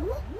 么？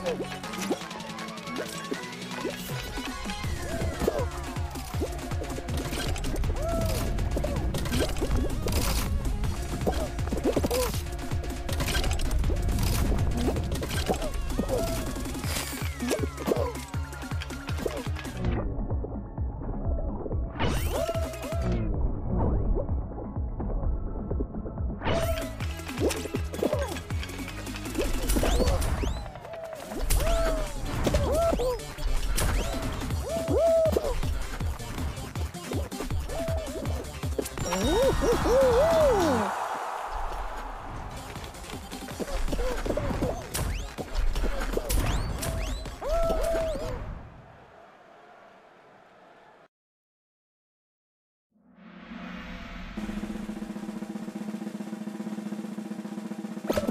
What?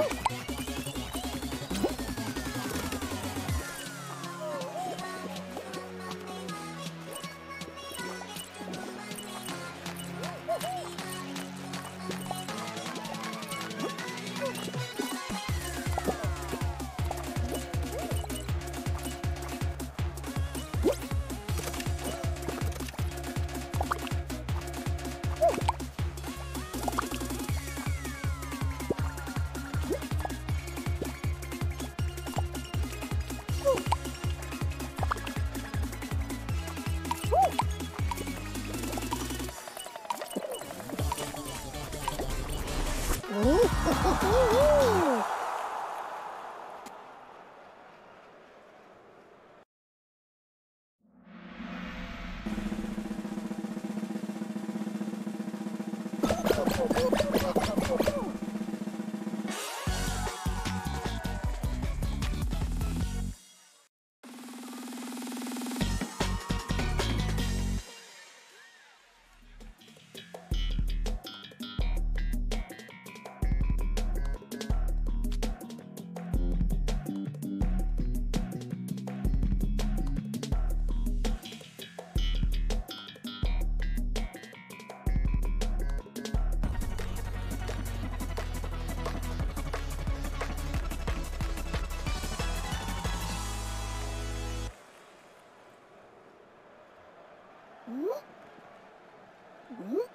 Woo! Hmm? Hmm?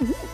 What?